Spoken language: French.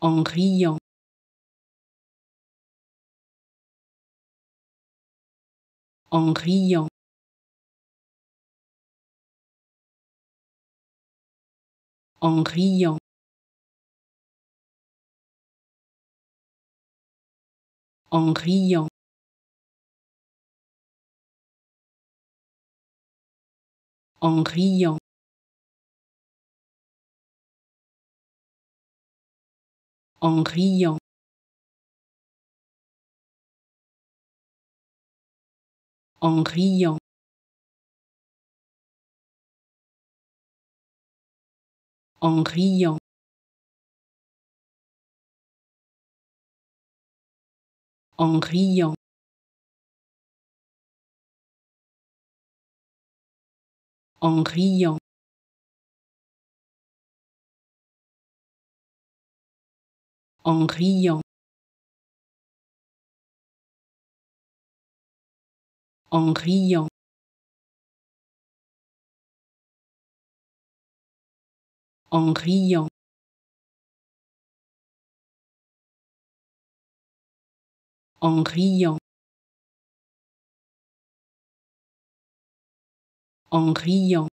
en riant, en riant, en riant, en riant. en riant. En riant. En riant. En riant. En riant. En riant. En riant. En riant. En riant. En riant. En riant.